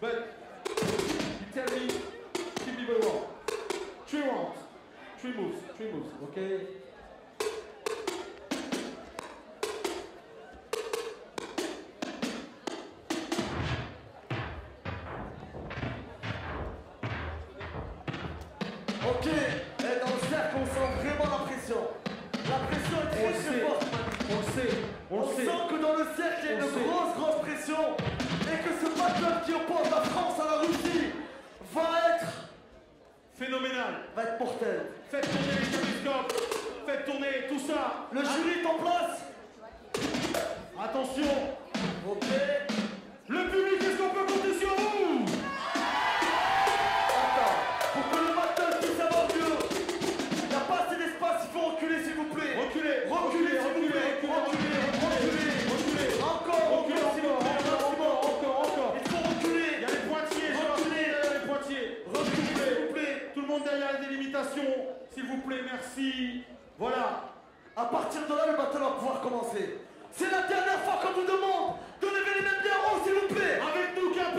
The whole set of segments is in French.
But you tell me, keep me very well. Three rounds, three moves, three moves, okay? Ok, et dans le cercle, on sent vraiment la pression. La pression est très très forte. on le sait, on On le sait. sent que dans le cercle, il y a On une sait. grosse, grosse pression. Ce battle qui oppose la France à la Russie va être, Phénoménal. va être mortel. Faites tourner les caméscopes, faites tourner tout ça. Le jury est en place. Attention, Ok. le public, est-ce qu'on peut compter sur vous? S'il vous plaît, merci. Voilà. À partir de là, le battle va pouvoir commencer. C'est la dernière fois qu'on vous demande de lever les mêmes bien s'il vous plaît. Avec nous, Quimper,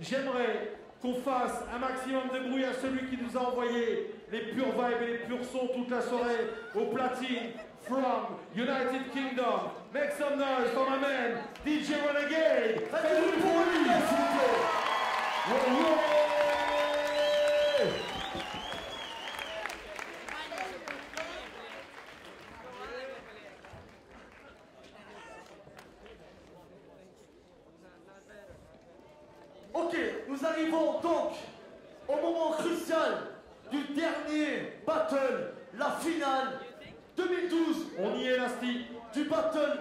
j'aimerais qu'on fasse un maximum de bruit à celui qui nous a envoyé les purs vibes et les purs sons toute la soirée au platine from United Kingdom. Make some noise for my man, DJ Renegade. Faites du bruit pour. Ouais, ouais. Ok, nous arrivons donc au moment crucial du dernier battle, la finale 2012 On y est, Nasty. du battle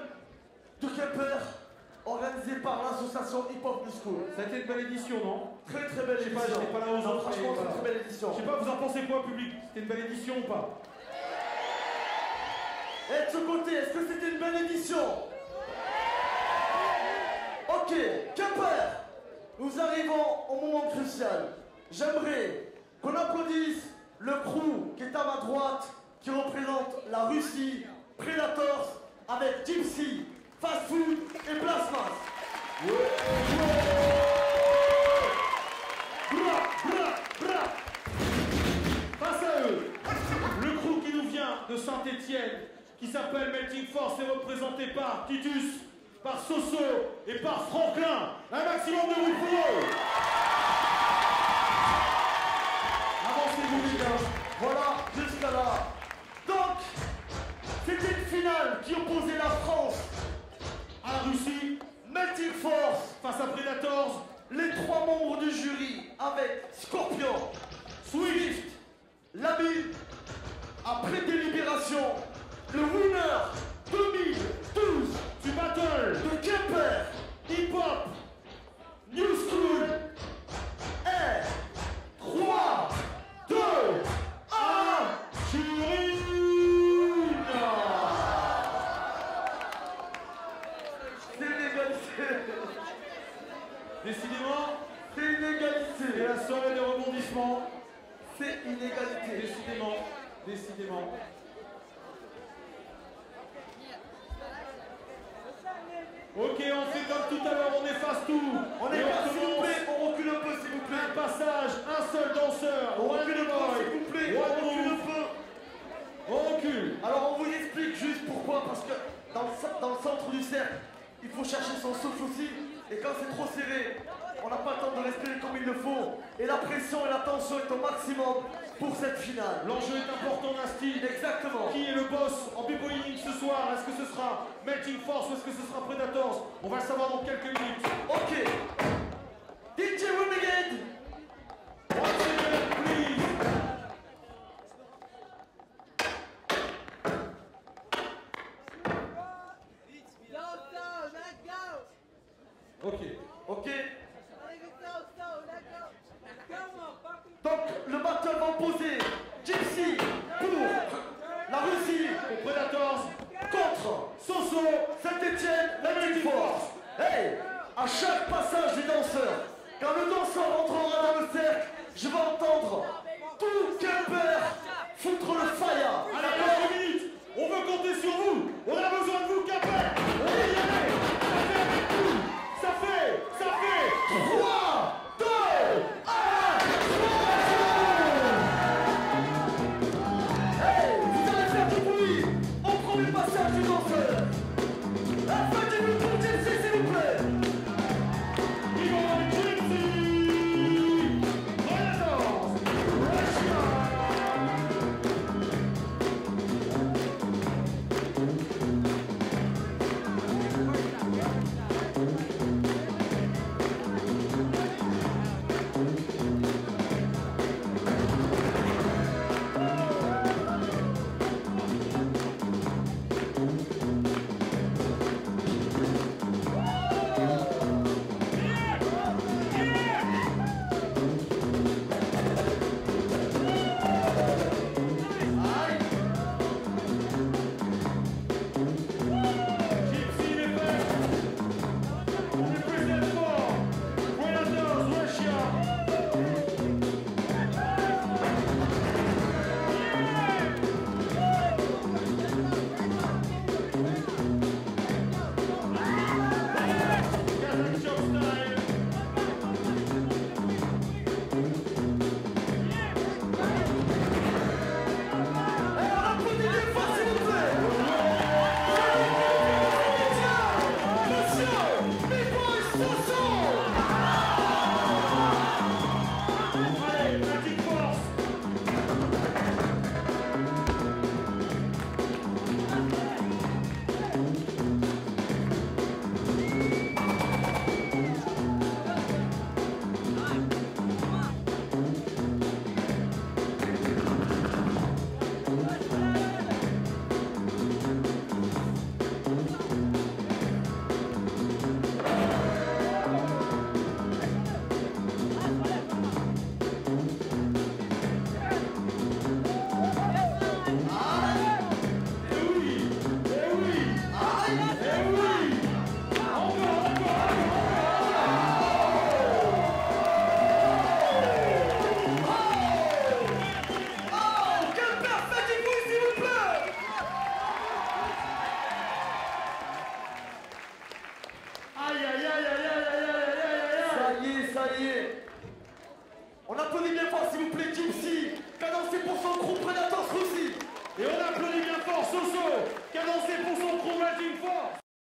de Kemper organisé par l'association Hip Hop New School. Ça a été une belle édition, non? Très très belle Je sais pas, édition. pas là Non, Franchement, très très belle édition. Je sais pas, vous en pensez quoi, public? C'était une belle édition ou pas? Et de ce côté, est-ce que c'était une belle édition? Ok, Kemper, nous arrivons au moment crucial. J'aimerais qu'on applaudisse le crew qui est à ma droite, qui représente la Russie, Predators, avec Gypsy, Fast Food et Plasmas. Face à eux, le crew qui nous vient de Saint-Étienne, qui s'appelle Melting Force, est représenté par Titus, par Soso et par Franklin. Un maximum de bruit Avancez-vous, les gars. Voilà, jusqu'à là. Donc, c'était une finale qui opposait la France À la Russie, Melting Force, face à Predators, les trois membres du jury avec Scorpion, Swift, Lamine. Après délibération, le winner 2012 du battle, de Kemper hip-hop, New School est 3, 2, 1. Turine C'est l'égalité. Décidément, C'est une égalité. la soirée des rebondissements. C'est une égalité. Décidément, décidément. Ok, on fait comme tout à l'heure, efface tout. On est pas, s'il vous plaît, on recule un peu, s'il vous Un plaît. passage, un seul danseur. On recule un peu, s'il vous plaît. On recule un peu. On recule. Alors, on vous explique juste pourquoi. Parce que dans le, dans le centre du cercle, il faut chercher son souffle aussi. Et quand c'est trop serré, on n'a pas le temps de respirer comme il le faut. Et la pression et la tension est au maximum pour cette finale. L'enjeu est important, Nasty. Exactement. Qui est le boss en b-boying ce soir? Est-ce que ce sera Melting Force ou est-ce que ce sera Predators? On va le savoir dans quelques minutes. Ok. DJ Renegade.